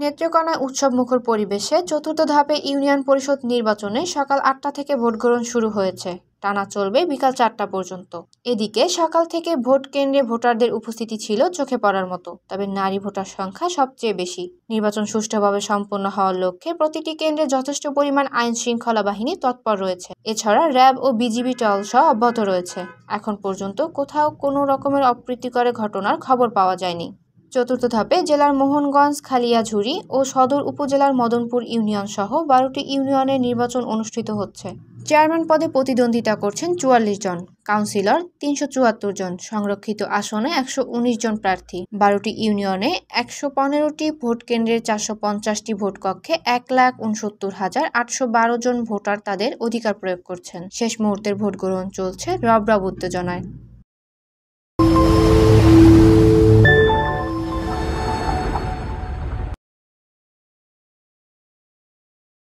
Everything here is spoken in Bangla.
নেত্রকোনায় উৎসবমুখর পরিবেশে চতুর্থ ধাপে ইউনিয়ন পরিষদ নির্বাচনে সকাল আটটা থেকে ভোট গ্রহণ শুরু হয়েছে। টানা চলবে বিকাল চারটা পর্যন্ত। এদিকে সকাল থেকে ভোট কেন্দ্রে ভোটারদের উপস্থিতি ছিল চোখে পড়ার মতো, তবে নারী ভোটার সংখ্যা সবচেয়ে বেশি। নির্বাচন সুষ্ঠুভাবে সম্পন্ন হওয়ার লক্ষ্যে প্রতিটি কেন্দ্রে যথেষ্ট পরিমাণ আইন শৃঙ্খলা বাহিনী তৎপর রয়েছে। এছাড়া র্যাব ও বিজিবি টলসহ অব্যাহত রয়েছে। এখন পর্যন্ত কোথাও কোনো রকমের অপ্রীতিকর ঘটনার খবর পাওয়া যায়নি। চতুর্থ ধাপে জেলার মোহনগঞ্জ, খালিয়াঝুরি ও সদর উপজেলার মদনপুর ইউনিয়ন সহ বারোটি ইউনিয়নের নির্বাচন অনুষ্ঠিত হচ্ছে। চেয়ারম্যান পদে প্রতিদ্বন্দ্বিতা করছেন চুয়াল্লিশ জন, কাউন্সিলর তিনশো চুয়াত্তর জন, সংরক্ষিত আসনে একশো উনিশ জন প্রার্থী। বারোটি ইউনিয়নে একশো পনেরোটি ভোট কেন্দ্রের চারশো পঞ্চাশটি ভোট কক্ষে এক লাখ উনসত্তর হাজার আটশো বারো জন ভোটার তাদের অধিকার প্রয়োগ করছেন। শেষ মুহূর্তের ভোট গ্রহণ চলছে রব রব উত্তেজনায়।